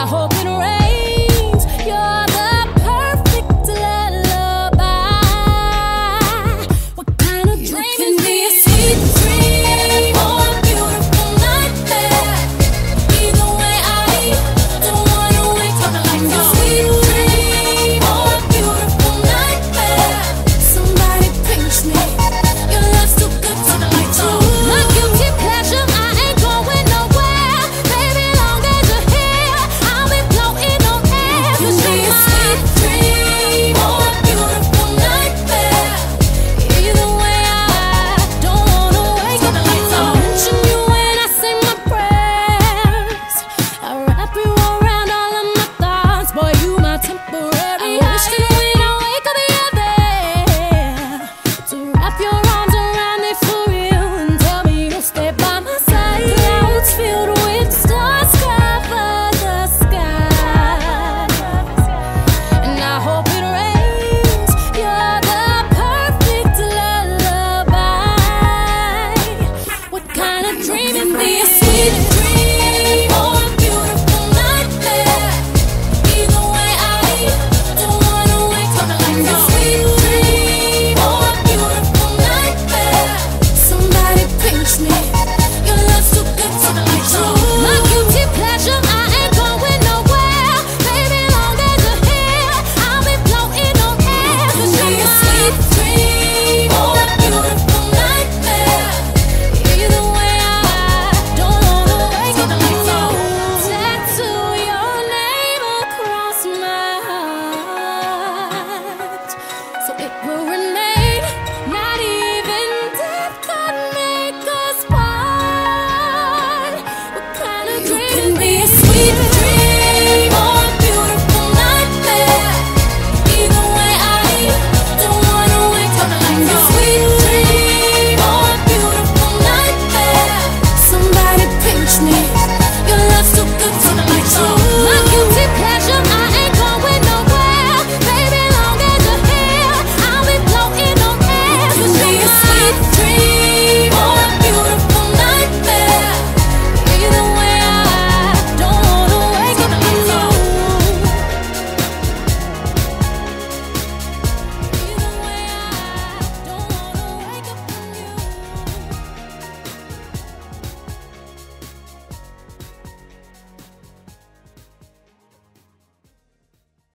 I hope. dreaming this. It will